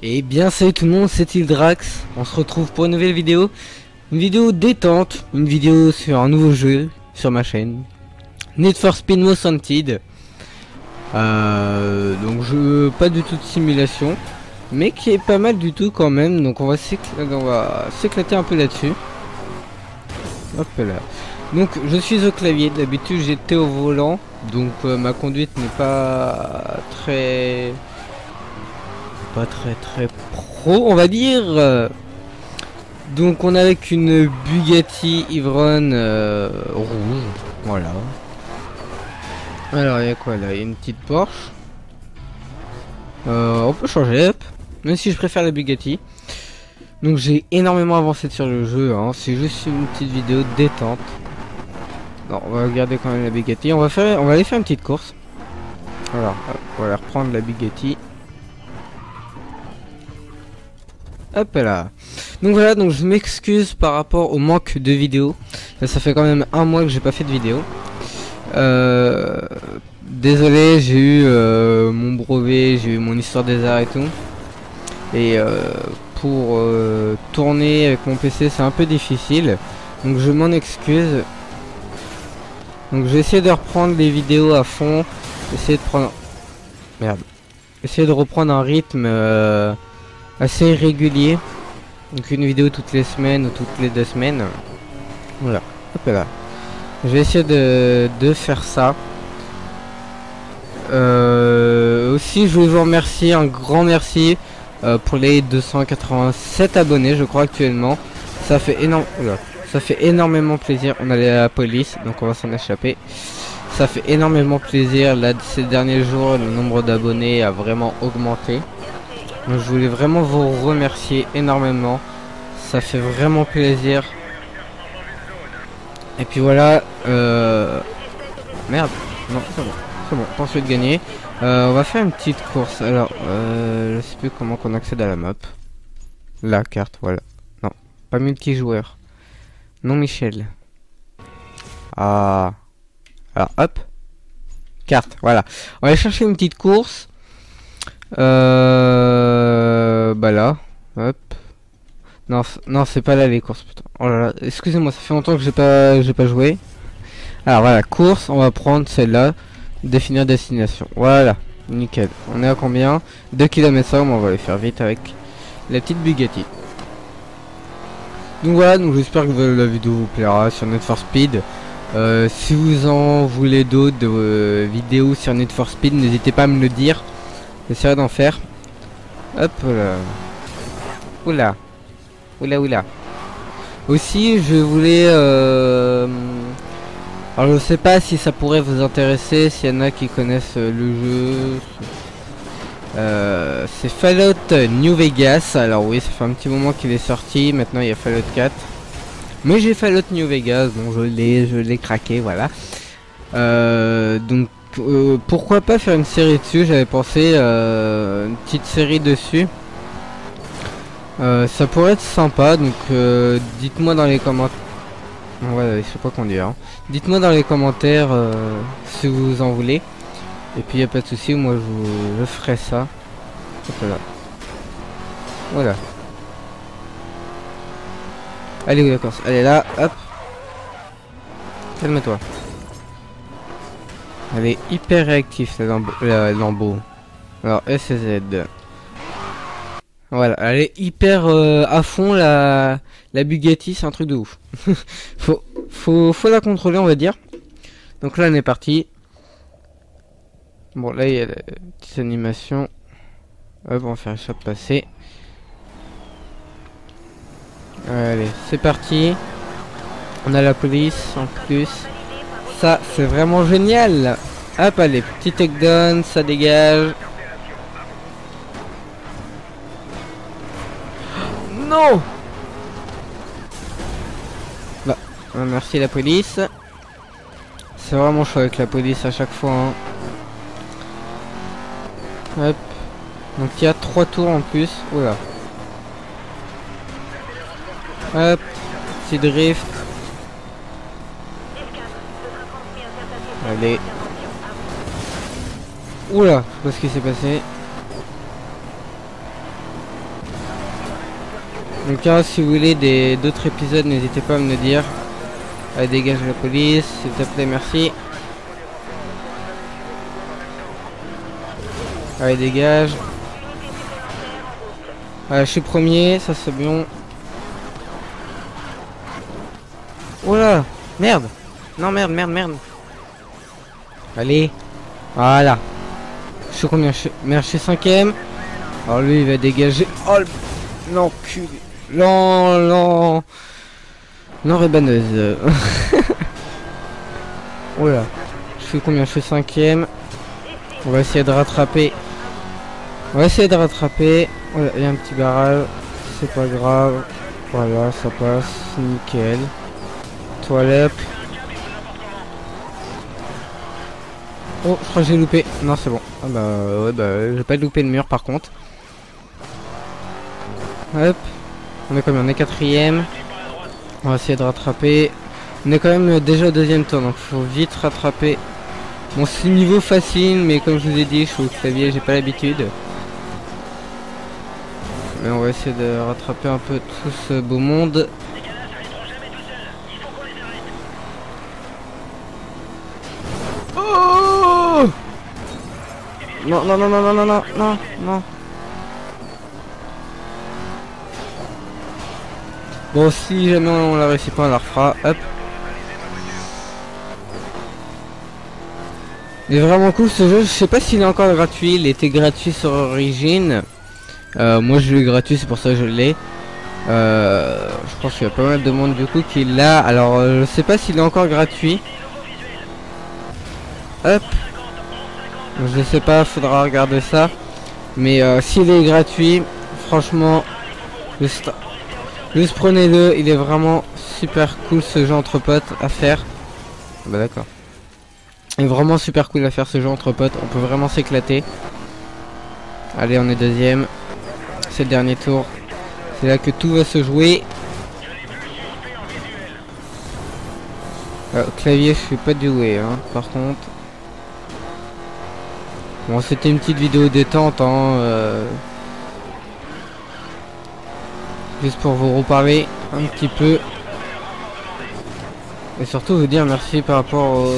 Et bien salut tout le monde, c'est Ildrax. On se retrouve pour une nouvelle vidéo. Une vidéo détente, une vidéo sur un nouveau jeu sur ma chaîne. Need for Speed Most Wanted. Euh, donc je pas du tout de simulation, mais qui est pas mal du tout quand même. Donc on va s'éclater un peu là-dessus. Hop là. Donc je suis au clavier, d'habitude j'étais au volant, donc euh, ma conduite n'est pas très très très pro on va dire. Donc on est avec une Bugatti Ivron euh, rouge. Voilà. Alors il y a quoi là? Il y a une petite Porsche. Euh, on peut changer même si je préfère la Bugatti. Donc j'ai énormément avancé sur le jeu hein. c'est juste une petite vidéo détente. Non on va regarder quand même la Bugatti. On va faire on va aller faire une petite course. Alors on va reprendre la Bugatti Hop là. Donc voilà, donc je m'excuse par rapport au manque de vidéos. Ça, fait quand même un mois que j'ai pas fait de vidéo. Euh, désolé, j'ai eu euh, mon brevet, j'ai eu mon histoire des arts et tout. Et euh, pour tourner avec mon PC, c'est un peu difficile. Donc je m'en excuse. Donc je vais essayer de reprendre les vidéos à fond. Essayer de prendre... Merde. Essayer de reprendre un rythme assez régulier. Donc une vidéo toutes les semaines ou toutes les deux semaines. Voilà. Hop là. Je vais essayer de, de faire ça. Euh, aussi, je voulais vous remercier, un grand merci euh, pour les 287 abonnés, je crois actuellement. Ça fait énorme, ça fait énormément plaisir. On allait à la police, donc on va s'en échapper. Ça fait énormément plaisir. Là, ces derniers jours, le nombre d'abonnés a vraiment augmenté je voulais vraiment vous remercier énormément. Ça fait vraiment plaisir. Et puis voilà. Euh... Merde. Non, c'est bon. C'est bon. Pensez de gagner. Euh, on va faire une petite course. Alors, euh, je sais plus comment qu'on accède à la map. La carte, voilà. Non, pas multijoueur. Non, Michel. Ah. Alors, hop. Carte, voilà. On va aller chercher une petite course. Euh, bah là, hop. Non, non, c'est pas là les courses. Putain. Oh là là, excusez-moi, ça fait longtemps que j'ai pas, j'ai pas joué. Alors voilà, course, on va prendre celle-là, définir destination. Voilà, nickel. On est à combien? 2 km ça, on va les faire vite avec la petite Bugatti. Donc voilà, donc j'espère que la vidéo vous plaira sur Need for Speed. Euh, si vous en voulez d'autres euh, vidéos sur Need for Speed, n'hésitez pas à me le dire. J'essaierai d'en faire. Hop là. Oula. Oula oula. Aussi, je voulais... Euh... Alors je sais pas si ça pourrait vous intéresser, s'il y en a qui connaissent euh, le jeu. Euh, c'est Fallout New Vegas. Alors oui, ça fait un petit moment qu'il est sorti. Maintenant il y a Fallout 4. Mais j'ai Fallout New Vegas, donc je l'ai, je l'ai craqué, voilà. Euh, donc euh, pourquoi pas faire une série dessus J'avais pensé euh, une petite série dessus. Euh, ça pourrait être sympa, donc dites-moi dans les commentaires. Ouais, je sais pas conduire. Hein. Dites-moi dans les commentaires si vous en voulez. Et puis y a pas de souci, moi je, vous, ferai ça. Voilà. Voilà. Allez, d'accord. Allez là, hop. Calme-toi. Elle est hyper réactive la lambeau. Alors S et Z. Voilà, elle est hyper euh, à fond la la Bugatti, c'est un truc de ouf. faut, faut faut la contrôler, on va dire. Donc là on est parti. Bon là il y a la petite animation. Hop, on va faire ça passer. Allez, c'est parti. On a la police en plus. Ça, c'est vraiment génial. Hop, allez, petit takedown, ça dégage. Non Bah, merci la police. C'est vraiment chaud avec la police à chaque fois. Hein. Hop. Donc il y a trois tours en plus. Oula. Hop. Petit drift. Allez. Oula, je sais pas ce qui s'est passé. Donc hein, si vous voulez d'autres épisodes, n'hésitez pas à me le dire. Allez, dégage la police, s'il te plaît, merci. Allez, dégage. Allez, je suis premier, ça c'est bon. Là Merde Non, merde, merde, merde. Allez. Voilà. Je suis combien je suis... Suis cinquième. Alors lui, il va dégager. Oh, l'enculé. Non, non. Non, rébaneuse. oh là. Je suis combien Je suis cinquième. On va essayer de rattraper. On va essayer de rattraper. Oh il y a un petit barrage. C'est pas grave. Voilà, ça passe. Nickel. Toilette. Oh, je crois que j'ai loupé. Non, c'est bon. Ah bah, ouais, bah, j'ai pas loupé le mur par contre. Hop. On est combien On est quatrième. On va essayer de rattraper. On est quand même déjà au deuxième tour, donc faut vite rattraper. Bon, c'est niveau facile, mais comme je vous ai dit, je suis au clavier, j'ai pas l'habitude. Mais on va essayer de rattraper un peu tout ce beau monde. Non, non, non, non, non, non, non, non, non. Bon, si jamais on la réussit pas, on la refera. Hop. Il est vraiment cool ce jeu. Je sais pas s'il est encore gratuit. Il était gratuit sur Origin. Euh, moi, je l'ai gratuit, c'est pour ça que je l'ai. Euh, je pense qu'il y a pas mal de monde du coup qui l'a. Alors, euh, je sais pas s'il est encore gratuit. Hop. Je sais pas, faudra regarder ça. Mais euh, s'il est gratuit, franchement, juste, juste prenez-le. Il est vraiment super cool ce jeu entre potes à faire. Bah d'accord. Il est vraiment super cool à faire ce jeu entre potes. On peut vraiment s'éclater. Allez, on est deuxième. C'est le dernier tour. C'est là que tout va se jouer. Euh, clavier, je suis pas doué, hein, par contre. Bon, c'était une petite vidéo détente, hein, euh, juste pour vous reparler un petit peu. Et surtout vous dire merci par rapport aux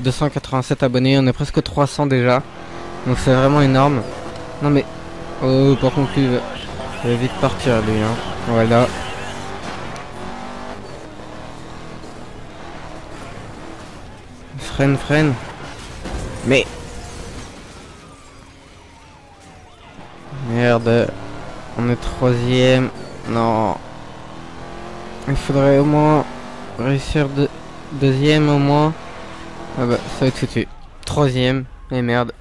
287 abonnés, on est presque 300 déjà. Donc c'est vraiment énorme. Non mais, oh par contre lui il vite partir lui, hein. Voilà. Freine, freine. Mais Merde. On est troisième. Non. Il faudrait au moins réussir de deuxième au moins. Ah bah ça va être foutu. Troisième. Et merde.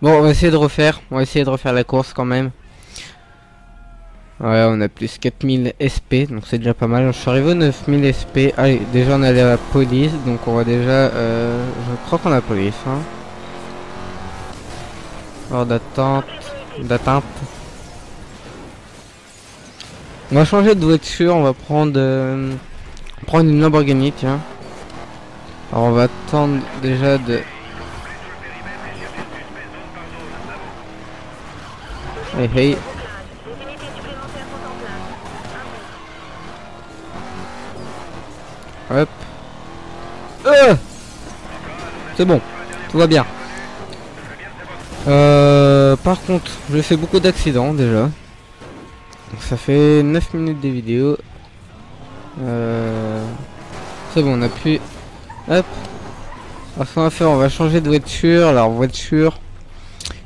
Bon on va essayer de refaire. On va essayer de refaire la course quand même. Ouais on a plus 4000 SP donc c'est déjà pas mal. Je suis arrivé aux 9000 SP. Allez déjà on est allé à la police donc on va déjà... Euh, je crois qu'on a la police. Hein. Hors d'attente. D'attente. On va changer de voiture, on va prendre euh, prendre une Lamborghini, tiens. Alors on va attendre déjà de Hey hey. Hop. Euh C'est bon, tout va bien. Euh, par contre, j'ai fait beaucoup d'accidents déjà. Donc ça fait 9 minutes de vidéo. Euh, c'est bon, on a pu... Hop. Alors, ce qu'on va faire, on va changer de voiture. Alors, voiture.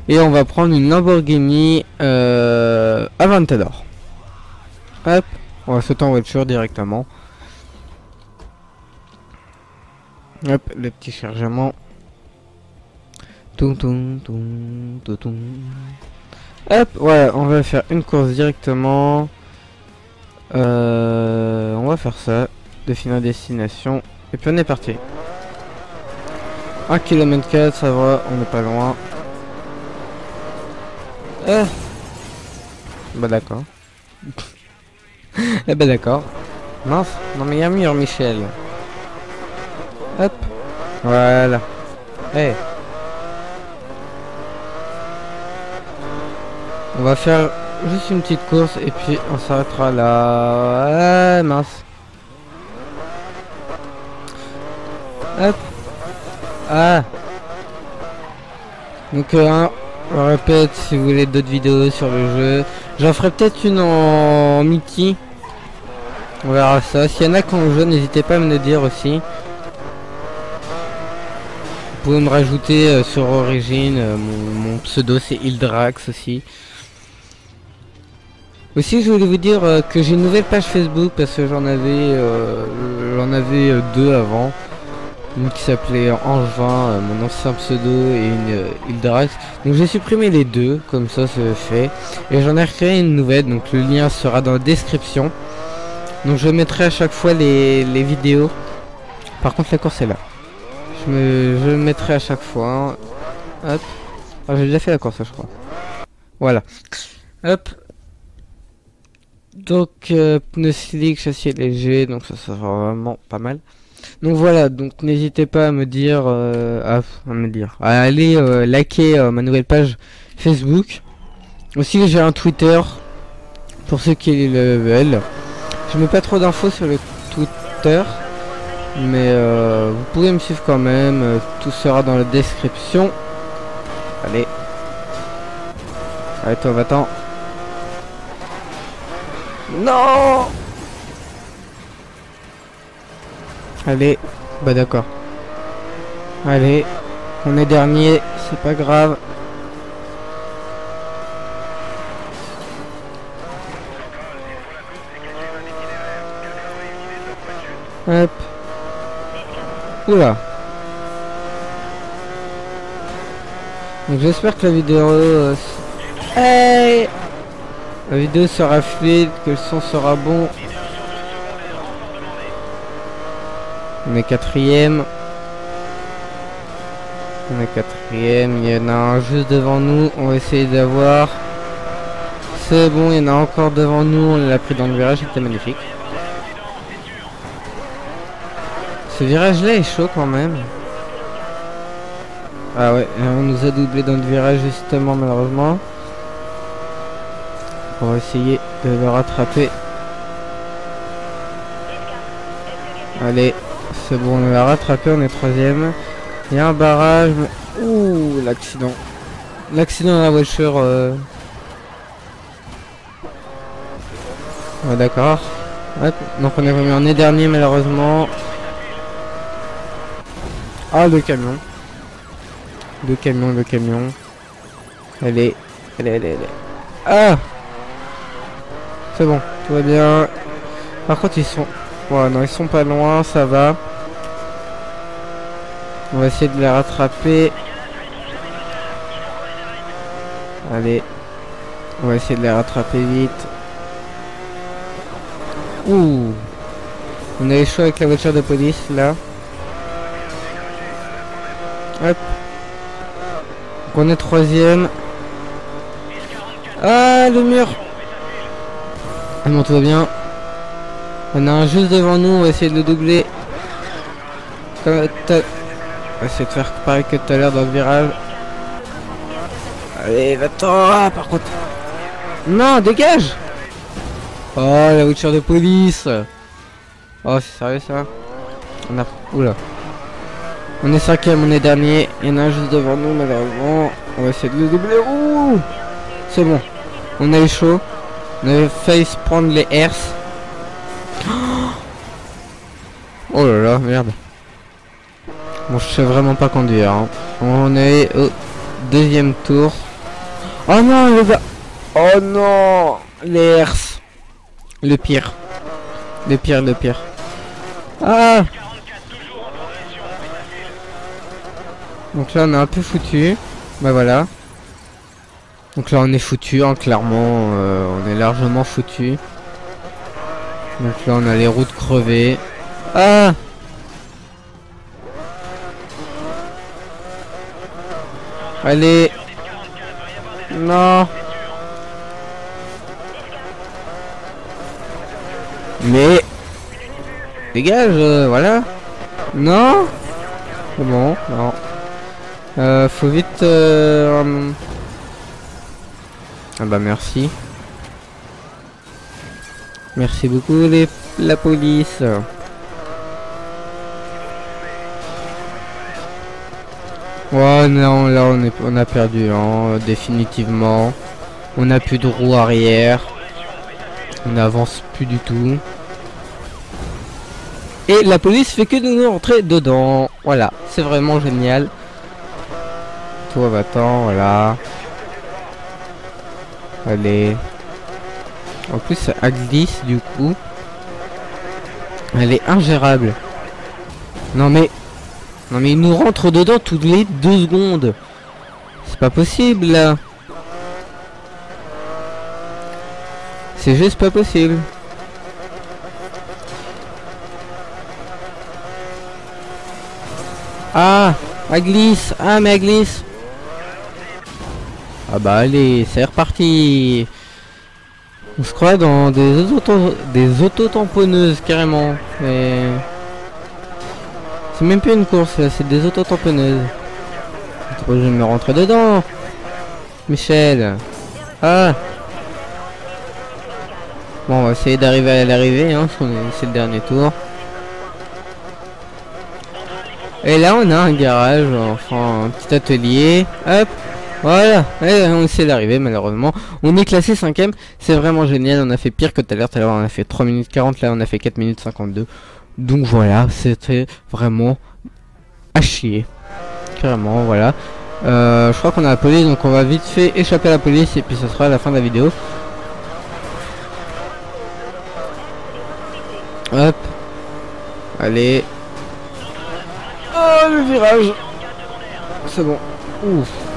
Et on va prendre une Lamborghini euh, Aventador. Hop. On va sauter en voiture directement. Hop, le petit chargement. Hop, ouais, on va faire une course directement. Euh, on va faire ça. Définir destination. Et puis on est parti. 1 km 4, ça va, on n'est pas loin. Ah. Bah d'accord. eh bah d'accord. Mince, non mais il y a un mur Michel. Hop. Voilà. Eh. On va faire juste une petite course et puis on s'arrêtera là. Mince. Hop. Ah. Donc euh, on répète si vous voulez d'autres vidéos sur le jeu. J'en ferai peut-être une en Mickey. On verra ça. S'il y en a qui ont joué, n'hésitez pas à me le dire aussi. Vous pouvez me rajouter euh, sur Origin. Euh, mon, mon pseudo c'est Hildrax aussi. Aussi, je voulais vous dire euh, que j'ai une nouvelle page Facebook parce que j'en avais, euh, j'en avais euh, deux avant. Une qui s'appelait Angevin, euh, mon ancien pseudo, et une Hildrax. Donc j'ai supprimé les deux, comme ça c'est fait. Et j'en ai recréé une nouvelle, donc le lien sera dans la description. Donc je mettrai à chaque fois les, les vidéos. Par contre la course est là. Je me je mettrai à chaque fois. Hop. Ah, j'ai déjà fait la course je crois. Voilà. Hop. Donc euh, pneus slick, châssis léger, donc ça sera vraiment pas mal. Donc voilà, donc n'hésitez pas à me dire, euh, à, me dire, à aller euh, liker euh, ma nouvelle page Facebook. Aussi j'ai un Twitter pour ceux qui le veulent. Je mets pas trop d'infos sur le Twitter, mais vous pouvez me suivre quand même. Tout sera dans la description. Allez, allez toi va-t'en. Non Allez, bah d'accord. Allez, on est dernier, c'est pas grave. Hop. Oula. Donc j'espère que la vidéo... euh, Hey La vidéo sera fluide, que le son sera bon. On est quatrième. On est quatrième. Il y en a un juste devant nous. On va essayer d'avoir. C'est bon, il y en a encore devant nous. On l'a pris dans le virage. C'était magnifique. Ce virage-là est chaud quand même. Ah ouais, on nous a doublé dans le virage justement malheureusement. On va essayer de le rattraper. Allez, c'est bon, on l'a rattrapé, on est troisième. Il y a un barrage, mais... Ouh, l'accident. L'accident dans la voiture. Euh... D'accord. Donc on est remis en est dernier malheureusement. Ah, le camion. Le camion, le camion. Allez, allez, allez, allez. Ah C'est bon, tout va bien. Par contre, ils sont... Ouais, non, ils sont pas loin, ça va. On va essayer de les rattraper. Allez. On va essayer de les rattraper vite. Ouh On a les choix avec la voiture de police, là. Hop. Donc on est troisième. Ah, le mur Ah bon, tout bien. On a un juste devant nous, on va essayer de le doubler. On va essayer de faire pareil que tout à l'heure dans le virage. Allez, va-t'en Ah, par contre. Non, dégage Oh, la voiture de police Oh, c'est sérieux ça On a... Oula. On est cinquième, on est dernier. Il y en a un juste devant nous, malheureusement. On va essayer de le doubler. Ouh C'est bon. On a eu chaud. Failli se prendre les hers. Oh là là, merde. Bon, je sais vraiment pas conduire. hein. On est au deuxième tour. Oh non, les gars. Oh non, les hers. Le pire. Le pire, le pire. Ah Donc là on est un peu foutu. Bah voilà. Donc là on est foutu, hein, clairement. euh, on est largement foutu. Donc là on a les routes crevées. Ah Allez Non Mais Dégage, euh, voilà Non bon, non. Euh, faut vite... euh. Ah bah merci. Merci beaucoup les, la police. Ouais, non, là on, est, on a perdu, hein, définitivement. On n'a plus de roue arrière. On n'avance plus du tout. Et la police fait que de nous rentrer dedans. Voilà, c'est vraiment génial. Toi, va-t'en, voilà. Allez. En plus, ça glisse du coup. Elle est ingérable. Non mais... Non mais il nous rentre dedans toutes les deux secondes. C'est pas possible là. C'est juste pas possible. Ah Elle glisse Ah mais elle glisse Ah bah allez, c'est reparti On se croit dans des auto des auto-tamponneuses carrément. C'est même plus une course c'est des auto-tamponneuses. Je me rentrer dedans Michel Ah Bon, on va essayer d'arriver à l'arrivée, hein, c'est le dernier tour. Et là, on a un garage, enfin, un petit atelier. Hop, voilà, on essaie d'arriver malheureusement. On est classé 5 c'est vraiment génial. On a fait pire que tout à l'heure. Tout à l'heure, on a fait 3 minutes 40, là, on a fait 4 minutes 52. Donc voilà, c'était vraiment à chier. Carrément, voilà. Euh, je crois qu'on a la police, donc on va vite fait échapper à la police et puis ce sera la fin de la vidéo. Hop. Allez. Oh, le virage. C'est bon. Ouf.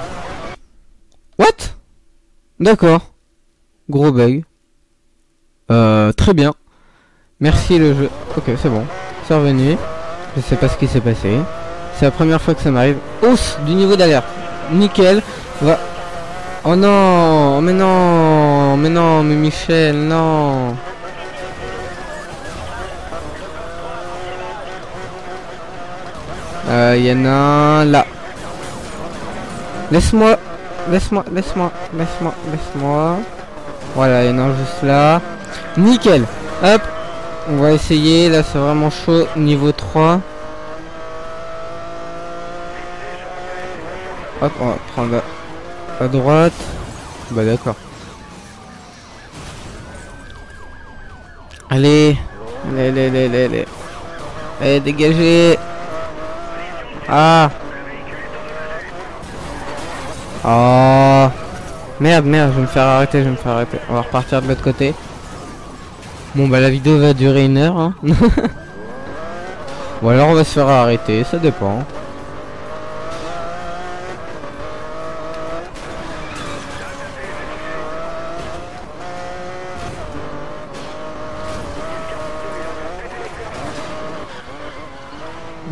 D'accord. Gros bug. Euh, très bien. Merci le jeu. Ok, c'est bon. C'est revenu. Je sais pas ce qui s'est passé. C'est la première fois que ça m'arrive. Hausse du niveau d'alerte. Nickel. Va. Oh non, mais non, mais non, mais Michel, non. Euh, y en a un là. Laisse-moi, laisse-moi, laisse-moi, laisse-moi, laisse-moi. Voilà, il y en a juste là. Nickel. Hop. On va essayer. Là, c'est vraiment chaud. Niveau 3. Hop, on va prendre à, droite. Bah d'accord. Allez. Allez, allez, allez, allez, allez. Allez, dégagez. Ah Oh Merde, merde, je vais me faire arrêter, je vais me faire arrêter. On va repartir de l'autre côté. Bon bah la vidéo va durer une heure. Hein. Ou alors on va se faire arrêter, ça dépend.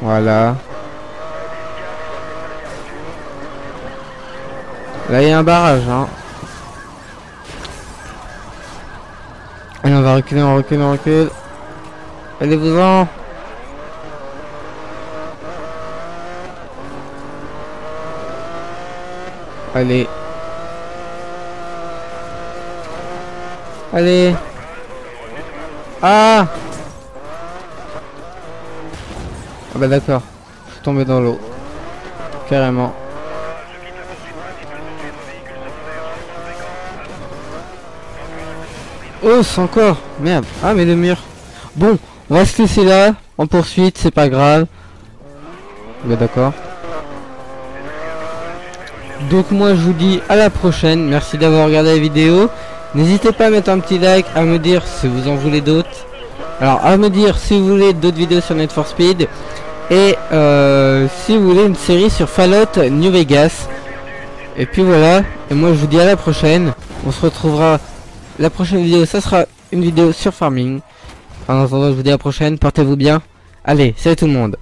Voilà. Là, il y a un barrage, hein. Allez, on va reculer, on recule, on recule. Allez-vous-en. Allez. Allez. Ah Ah bah d'accord. Je suis tombé dans l'eau. Carrément. Encore Merde. Ah, mais le mur. Bon, on va se laisser là. En poursuite, c'est pas grave. D'accord. Donc moi, je vous dis à la prochaine. Merci d'avoir regardé la vidéo. N'hésitez pas à mettre un petit like, à me dire si vous en voulez d'autres. Alors, à me dire si vous voulez d'autres vidéos sur Need for Speed. Et euh, si vous voulez une série sur Fallout New Vegas. Et puis voilà. Et moi, je vous dis à la prochaine. On se retrouvera la prochaine vidéo, ça sera une vidéo sur farming. En attendant, je vous dis à la prochaine. Portez-vous bien. Allez, salut tout le monde.